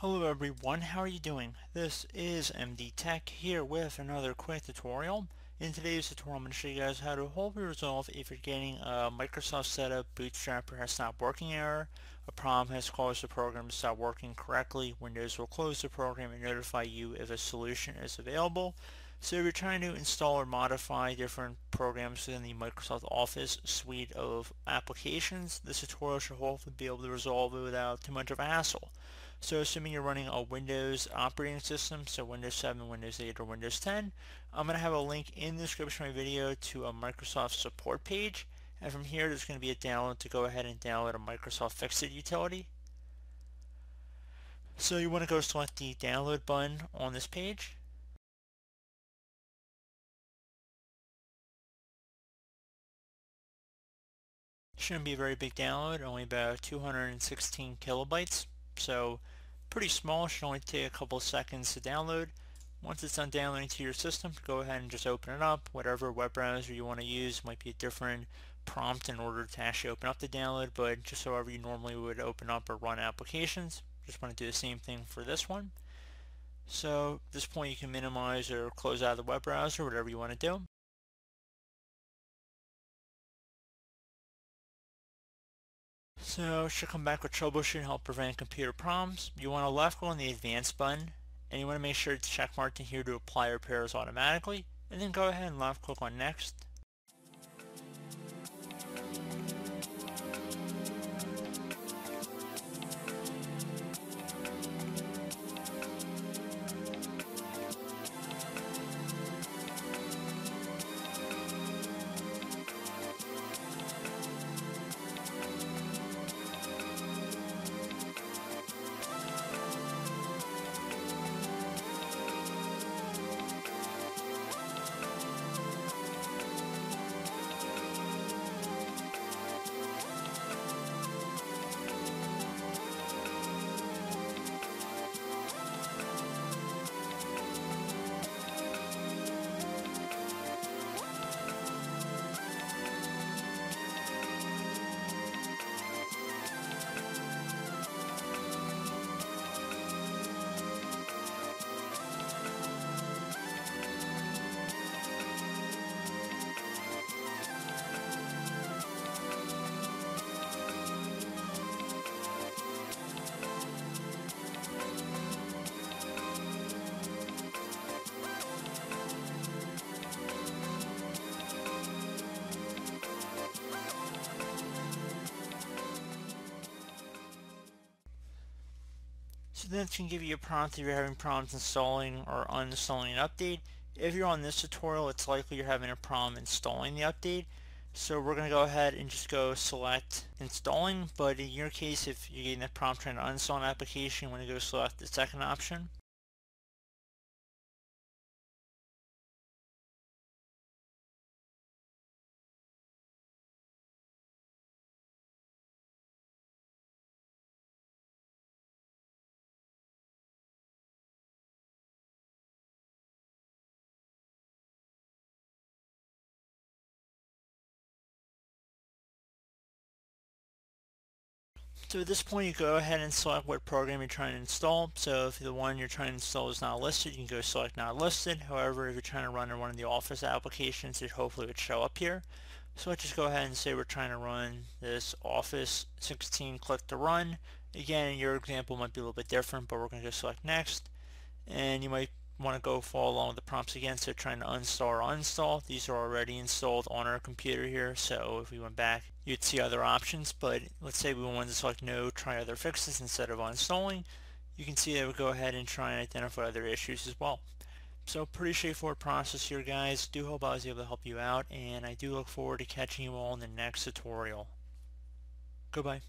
Hello everyone, how are you doing? This is MD Tech here with another quick tutorial. In today's tutorial I'm going to show you guys how to hopefully resolve if you're getting a Microsoft setup bootstrapper has stopped working error, a problem has caused the program to stop working correctly, Windows will close the program and notify you if a solution is available. So if you're trying to install or modify different programs within the Microsoft Office suite of applications, this tutorial should hopefully be able to resolve it without too much of a hassle. So assuming you're running a Windows operating system, so Windows 7, Windows 8, or Windows 10, I'm going to have a link in the description of my video to a Microsoft support page. And from here, there's going to be a download to go ahead and download a Microsoft Fixit utility. So you want to go select the download button on this page. Shouldn't be a very big download, only about 216 kilobytes. So pretty small, should only take a couple seconds to download. Once it's done downloading to your system, go ahead and just open it up. Whatever web browser you want to use might be a different prompt in order to actually open up the download, but just however you normally would open up or run applications. Just want to do the same thing for this one. So at this point you can minimize or close out of the web browser, whatever you want to do. So should come back with troubleshooting help prevent computer problems. You want to left click on the advanced button and you want to make sure it's check marked in here to apply repairs automatically and then go ahead and left click on next Then can give you a prompt if you're having problems installing or uninstalling an update. If you're on this tutorial, it's likely you're having a problem installing the update. So we're going to go ahead and just go select installing, but in your case, if you're getting that prompt trying to uninstall an application, you want to go select the second option. So at this point you go ahead and select what program you're trying to install. So if the one you're trying to install is not listed, you can go select not listed. However, if you're trying to run one of the Office applications, it hopefully would show up here. So let's just go ahead and say we're trying to run this Office 16 click to run. Again, your example might be a little bit different, but we're going to go select next. And you might want to go follow along with the prompts again. So trying to uninstall or uninstall. These are already installed on our computer here. So if we went back, you'd see other options. But let's say we wanted to select no, try other fixes instead of uninstalling. You can see that we go ahead and try and identify other issues as well. So pretty straightforward process here guys. Do hope I was able to help you out and I do look forward to catching you all in the next tutorial. Goodbye.